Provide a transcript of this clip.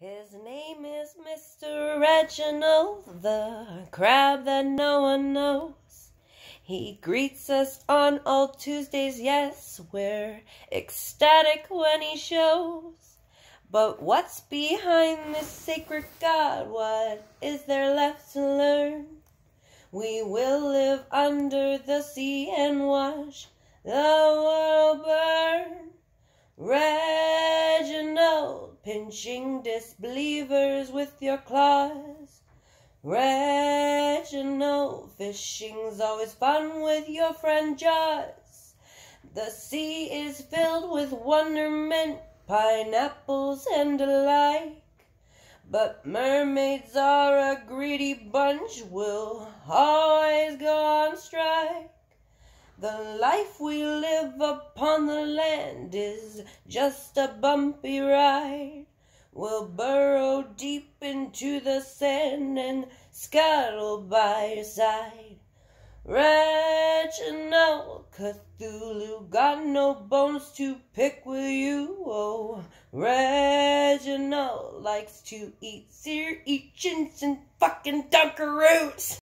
His name is Mr. Reginald, the crab that no one knows. He greets us on all Tuesdays, yes, we're ecstatic when he shows. But what's behind this sacred God? What is there left to learn? We will live under the sea and watch the world burn. Reginald, pinching disbelievers with your claws. Reginald, fishing's always fun with your friend Jaws. The sea is filled with wonderment pineapples and the like. But mermaids are a greedy bunch, will always go on strike. The life we live upon the land is just a bumpy ride. We'll burrow deep into the sand and scuttle by your side. Reginald Cthulhu got no bones to pick with you. Oh, Reginald likes to eat sea urchins and fucking dunkaroos.